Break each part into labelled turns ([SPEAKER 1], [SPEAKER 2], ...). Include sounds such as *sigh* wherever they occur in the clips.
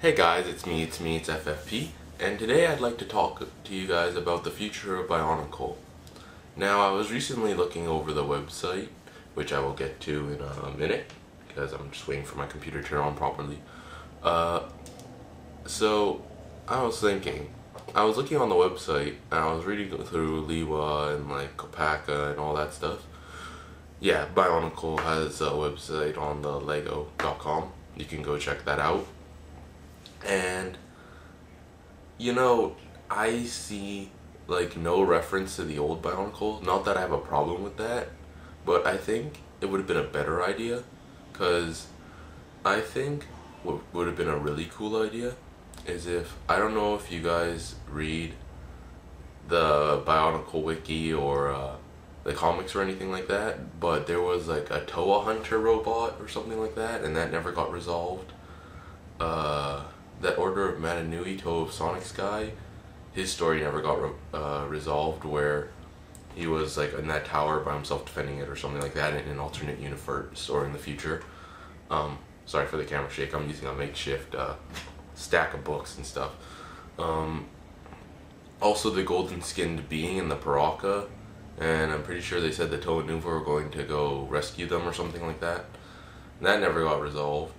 [SPEAKER 1] Hey guys, it's me, it's me, it's FFP, and today I'd like to talk to you guys about the future of Bionicle. Now, I was recently looking over the website, which I will get to in a minute, because I'm just waiting for my computer to turn on properly. Uh, so, I was thinking, I was looking on the website, and I was reading through Lewa and like Kopaka and all that stuff. Yeah, Bionicle has a website on the lego.com. You can go check that out and you know i see like no reference to the old bionicle. Not that i have a problem with that but i think it would have been a better idea because i think what would have been a really cool idea is if i don't know if you guys read the bionicle wiki or uh, the comics or anything like that but there was like a toa hunter robot or something like that and that never got resolved. Uh that Order of Madanui Toa of Sonic's guy, his story never got re uh, resolved where he was like in that tower by himself defending it or something like that in an alternate universe or in the future. Um, sorry for the camera shake. I'm using a makeshift uh, stack of books and stuff. Um, also, the golden skinned being in the Piraka, and I'm pretty sure they said the Toa Nuva were going to go rescue them or something like that. And that never got resolved.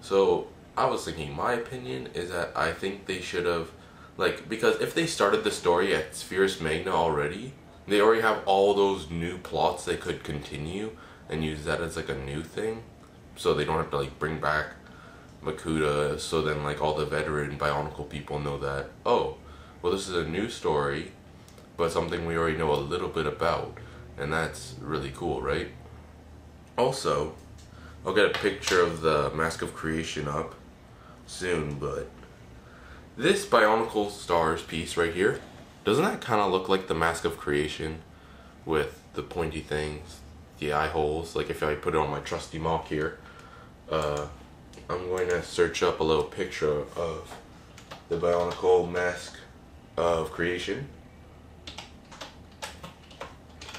[SPEAKER 1] So I was thinking, my opinion is that I think they should have, like, because if they started the story at Spherus Magna already, they already have all those new plots they could continue and use that as like a new thing, so they don't have to like bring back Makuta. So then like all the veteran Bionicle people know that oh, well this is a new story, but something we already know a little bit about, and that's really cool, right? Also, I'll get a picture of the Mask of Creation up soon, but this Bionicle Stars piece right here, doesn't that kind of look like the Mask of Creation with the pointy things, the eye holes, like if I put it on my trusty MOC here. Uh, I'm going to search up a little picture of the Bionicle Mask of Creation.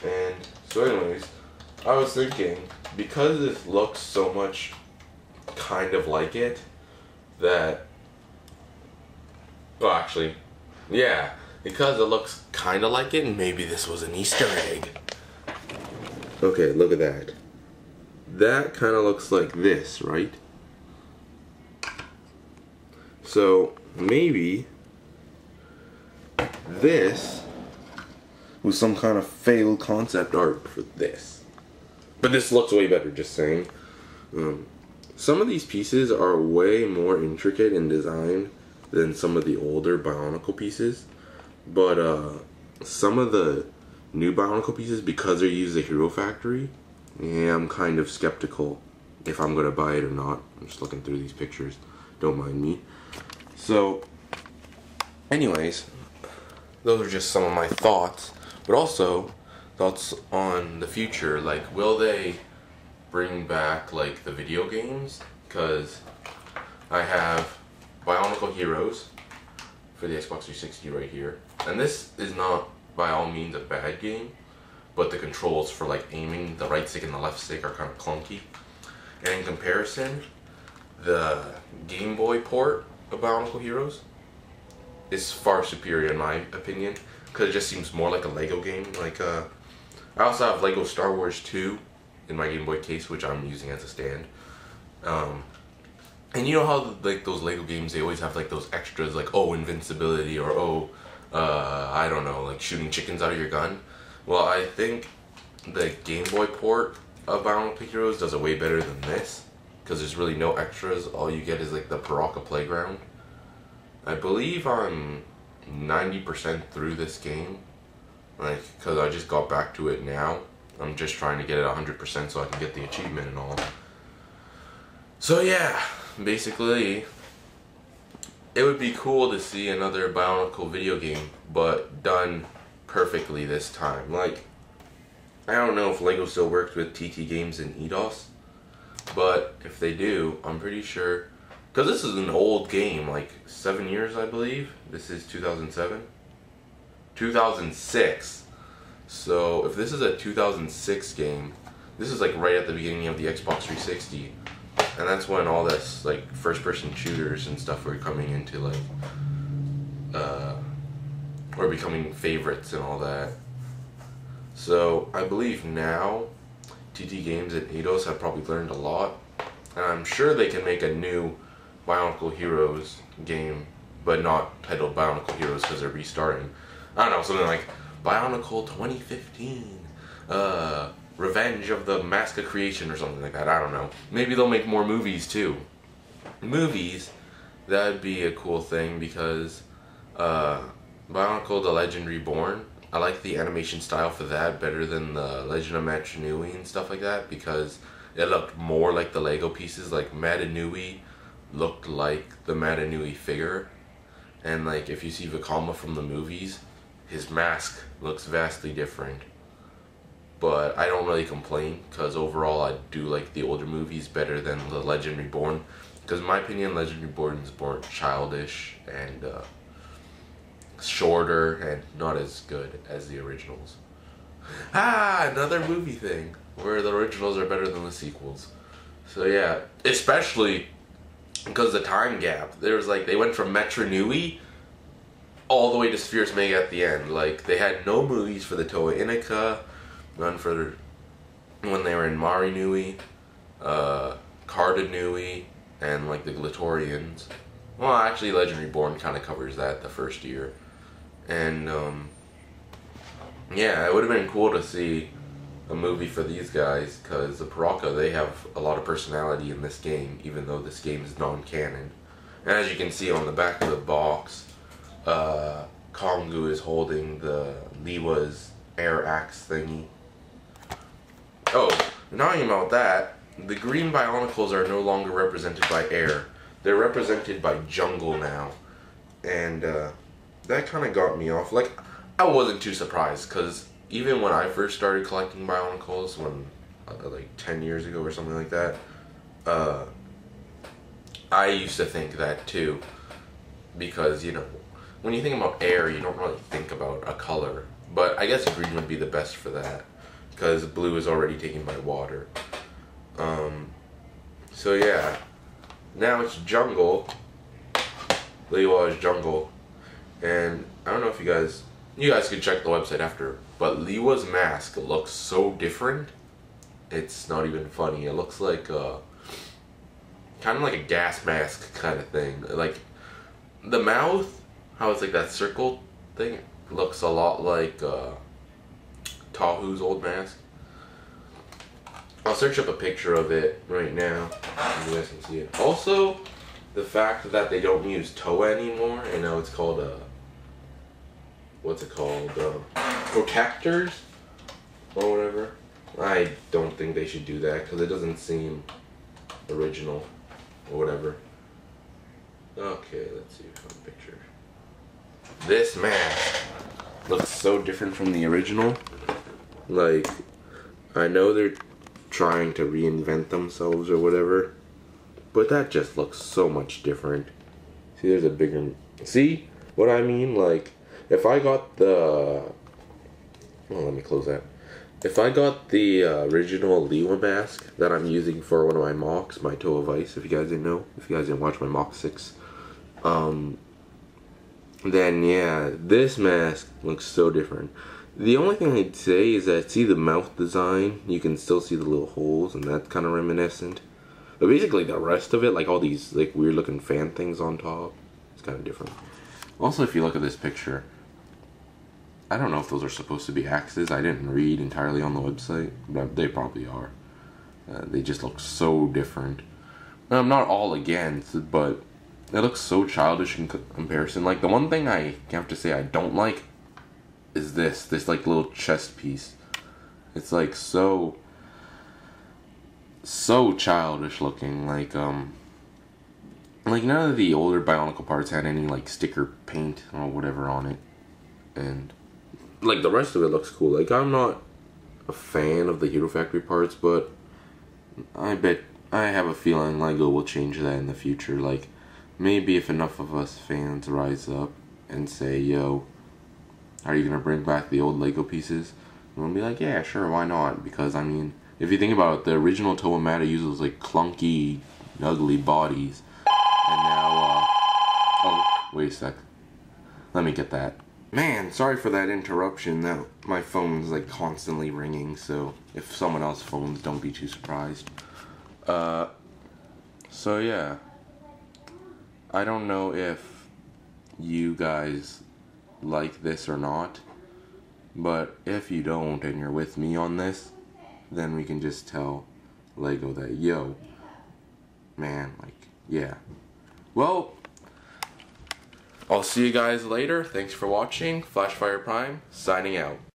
[SPEAKER 1] And so anyways, I was thinking, because this looks so much kind of like it, that well actually yeah because it looks kind of like it maybe this was an easter egg. Okay look at that. That kind of looks like this right? So maybe this was some kind of failed concept art for this. But this looks way better just saying. Um, some of these pieces are way more intricate in design than some of the older Bionicle pieces, but uh, some of the new Bionicle pieces, because they use the Hero Factory, yeah, I'm kind of skeptical if I'm going to buy it or not. I'm just looking through these pictures. Don't mind me. So, anyways, those are just some of my thoughts, but also thoughts on the future. Like, will they bring back like the video games because I have Bionicle Heroes for the Xbox 360 right here. And this is not by all means a bad game, but the controls for like aiming the right stick and the left stick are kind of clunky. And in comparison, the Game Boy port of Bionicle Heroes is far superior in my opinion because it just seems more like a Lego game. Like uh, I also have Lego Star Wars 2 in my Game Boy case, which I'm using as a stand. Um, and you know how like those Lego games, they always have like those extras, like oh invincibility or oh, uh, I don't know, like shooting chickens out of your gun. Well, I think the Game Boy port of Bionicle Heroes does it way better than this because there's really no extras. All you get is like the Piraka playground. I believe I'm 90% through this game, like because I just got back to it now. I'm just trying to get it 100% so I can get the achievement and all. So yeah, basically, it would be cool to see another Bionicle video game, but done perfectly this time. Like, I don't know if LEGO still works with TT Games and Eidos, but if they do, I'm pretty sure, because this is an old game, like seven years I believe. This is 2007. 2006. So if this is a 2006 game, this is like right at the beginning of the Xbox 360. and that's when all this like first person shooters and stuff were coming into like uh were becoming favorites and all that. So I believe now TT Games and Eidos have probably learned a lot, and I'm sure they can make a new Bionicle Heroes game, but not titled Bionicle Heroes because they're restarting. I don't know, something like Bionicle 2015, uh, Revenge of the Mask of Creation or something like that. I don't know. Maybe they'll make more movies too. Movies, that'd be a cool thing because uh, Bionicle The Legend Reborn, I like the animation style for that better than the Legend of Mata Nui and stuff like that because it looked more like the Lego pieces. Like Mata Nui looked like the Mata Nui figure. And like if you see Vakama from the movies, his mask looks vastly different. But I don't really complain because overall I do like the older movies better than the Legend Reborn. Because in my opinion, Legend Reborn is more childish and uh, shorter and not as good as the originals. *laughs* Ah, another movie thing where the originals are better than the sequels. So yeah, especially because the time gap. There was like they went from Mata Nui all the way to Spherus Magna at the end. Like they had no movies for the Toa Inika, none for when they were in Mahri Nui, uh, Karda Nui, and like the Glatorians. Well, actually, Legend Reborn kind of covers that the first year, and um, yeah, it would have been cool to see a movie for these guys because the Piraka they have a lot of personality in this game, even though this game is non-canon. And as you can see on the back of the box, uh, Kongu is holding the Lewa's air axe thingy. Oh, even about that, the green Bionicles are no longer represented by air. They're represented by jungle now. And uh, that kind of got me off. Like, I wasn't too surprised because even when I first started collecting Bionicles, when uh, like 10 years ago or something like that, uh, I used to think that too. Because, you know, when you think about air, you don't really think about a color. But I guess green would be the best for that. Because blue is already taken by water. Um, so yeah. Now it's jungle. Lewa is jungle. And I don't know if you guys you guys can check the website after, but Lewa's mask looks so different. It's not even funny. It looks like a kind of like a gas mask kind of thing. Like the mouth, how it's like that circle thing, looks a lot like uh, Tahu's old mask. I'll search up a picture of it right now. You guys can see it. Also, the fact that they don't use Toa anymore, and now it's called a what's it called? Uh, protectors or whatever. I don't think they should do that because it doesn't seem original or whatever. Okay, let's see a picture. This mask looks so different from the original. Like, I know they're trying to reinvent themselves or whatever, but that just looks so much different. See, there's a bigger. See what I mean? Like, if I got the, well, let me close that. If I got the uh, original Lewa mask that I'm using for one of my MOCs, my Toa Vice, if you guys didn't know, if you guys didn't watch my MOC six, um, then yeah, this mask looks so different. The only thing I'd say is that see the mouth design, you can still see the little holes, and that's kind of reminiscent. But basically, the rest of it, like all these like weird looking fan things on top, it's kind of different. Also, if you look at this picture, I don't know if those are supposed to be axes. I didn't read entirely on the website, but they probably are. Uh, they just look so different. I'm not all against, but it looks so childish in comparison. Like the one thing I have to say I don't like is this this like little chest piece. It's like so so childish looking. Like um like none of the older Bionicle parts had any like sticker paint or whatever on it, and like the rest of it looks cool. Like I'm not a fan of the Hero Factory parts, but I bet I have a feeling Lego will change that in the future. Like maybe if enough of us fans rise up and say, "Yo, are you gonna bring back the old Lego pieces?" We'll be like, "Yeah, sure, why not?" Because I mean, if you think about it, the original Toa Mata uses like clunky ugly bodies. And now, uh, oh, wait a sec. Let me get that. Man, sorry for that interruption. That my phone's like constantly ringing, so if someone else phones, don't be too surprised. Uh, so yeah. I don't know if you guys like this or not, but if you don't and you're with me on this, then we can just tell Lego that, yo, man, like, yeah. Well, I'll see you guys later. Thanks for watching. Flashfire Prime, signing out.